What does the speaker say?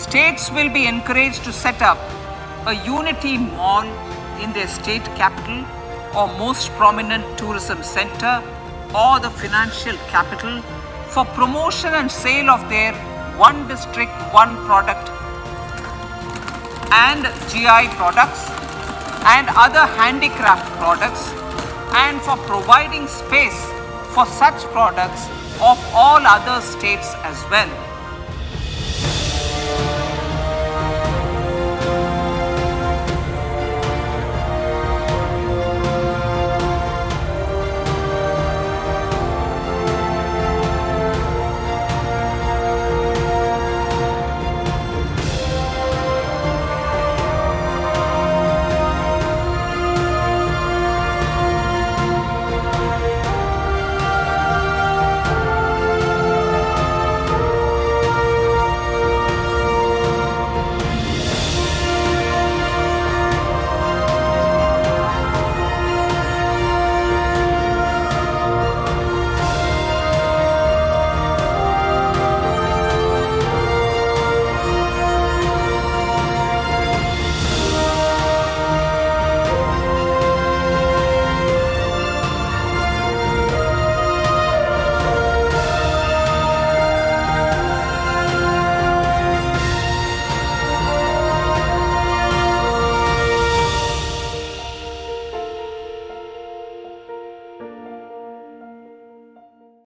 states will be encouraged to set up a unity mall in their state capital or most prominent tourism center or the financial capital for promotion and sale of their one district, one product and GI products and other handicraft products and for providing space for such products of all other states as well.